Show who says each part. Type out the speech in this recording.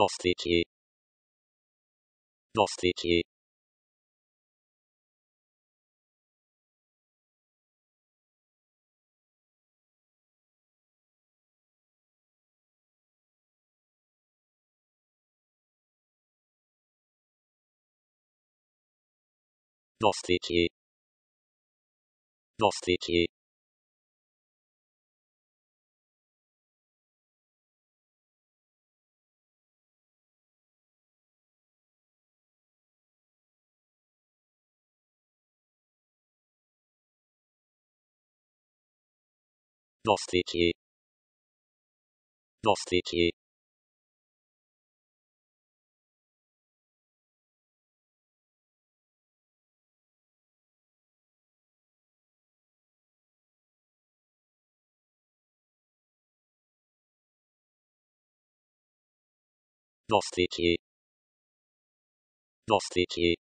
Speaker 1: dostići dostići dostići dostići dostići dostići dostići dostići